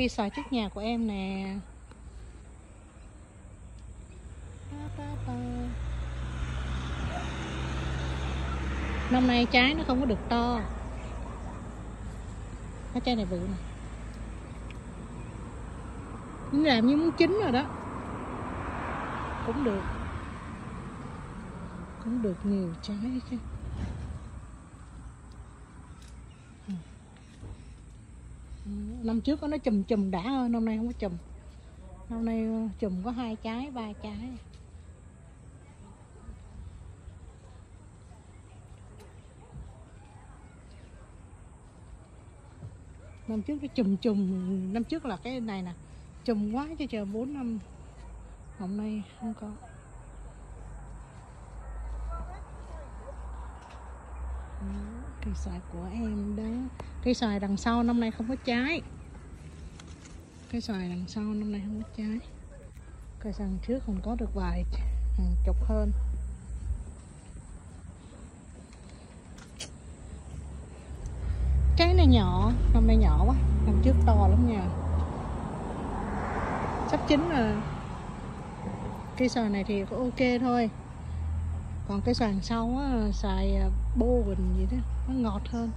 cây xoài trước nhà của em nè. Năm nay trái nó không có được to. Cái trái này bự nè. Nó làm như muốn chín rồi đó. Cũng được. Cũng được nhiều trái chứ. Năm trước nó chùm chùm đã hơn, năm nay không có chùm. Năm nay ờ, chùm có hai trái, ba trái. Năm trước nó chùm chùm, năm trước là cái này nè, chùm quá cho chờ bốn năm. Hôm nay không có. Cây xoài của em đó. Cây xoài đằng sau năm nay không có trái cây xoài đằng sau năm nay không có trái cây xoài trước còn có được vài hàng chục hơn. Trái này nhỏ, năm nay nhỏ quá, năm trước to lắm nha. Sắp chín rồi. Cây xoài này thì có ok thôi còn cái sàn sau á xài à, bô bình gì đó nó ngọt hơn.